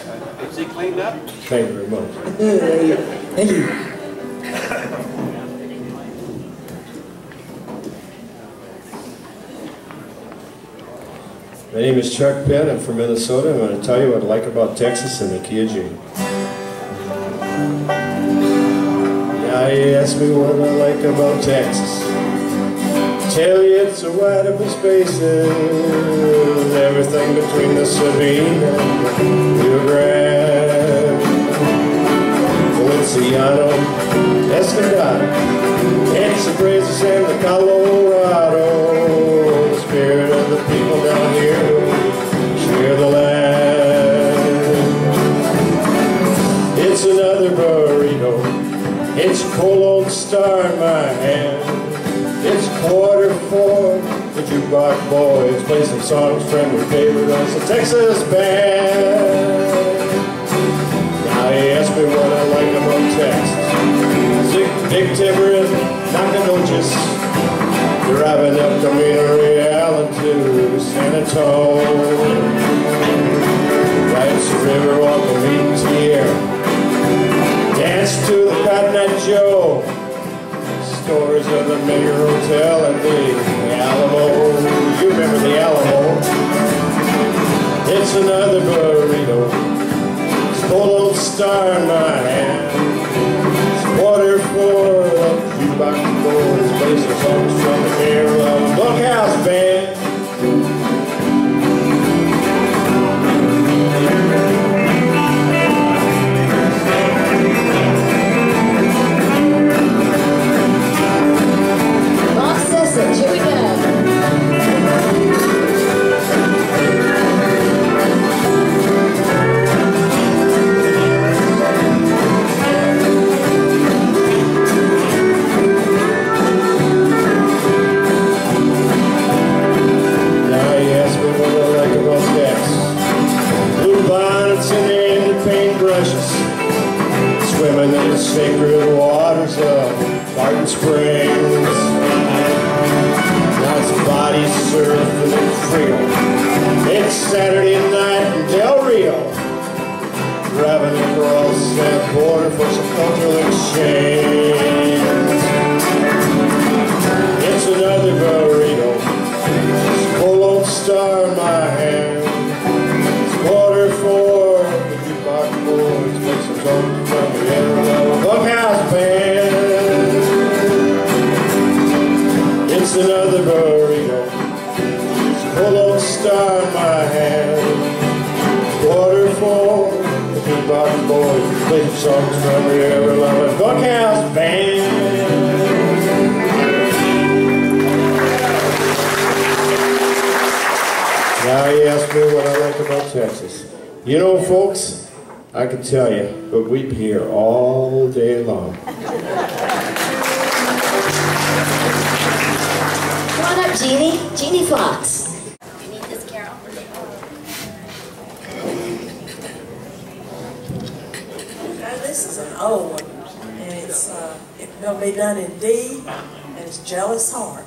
Is he cleaned up? Thank you very much. Thank you. My name is Chuck Penn. I'm from Minnesota. I'm going to tell you what I like about Texas and the Kia G. Now you ask me what I like about Texas. Tell you it's a wide open spaces, everything between the Sabine and Rio Grande. Feliciano, Escondado, Cancer Brazos and the Colorado. The jukebox boys play some songs from your favorite Uncle Texas band. Now you ask me what I like about Texas. Zick, Dick Tiburon, Nacogdoches, driving up Camino Real into San Antonio. Rides the river, walking meeting Tierra. Dance to the Cotton Joe. Stories of the Mayor Hotel and the It's another burrito. It's old star in my hand. It's quarter four. Jukebox boys some songs from the Saturday star in my hand. Quarter. The jukebox boys play songs from the Amarillo Bunkhouse Band. Now you ask me what I like about Texas. You know, folks, I can tell you, but we'd be here all day long. Come on up, Jeannie. Jeannie Fox. this is an old one. And it's, uh, going to be done in D, and it's Jealous Heart.